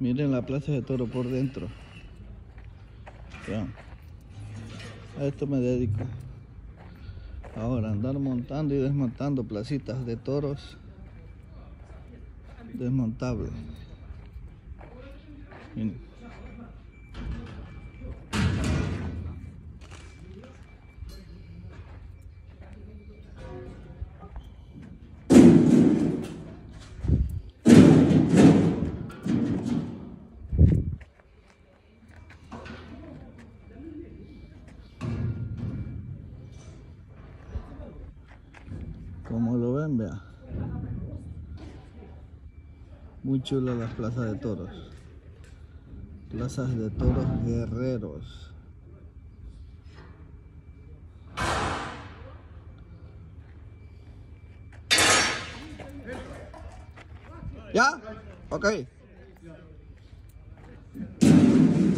Miren la plaza de toro por dentro. A esto me dedico. Ahora andar montando y desmontando placitas de toros desmontables. Como lo ven, vea. Muy chula las plazas de toros. Plazas de toros guerreros. ¿Ya? Ok.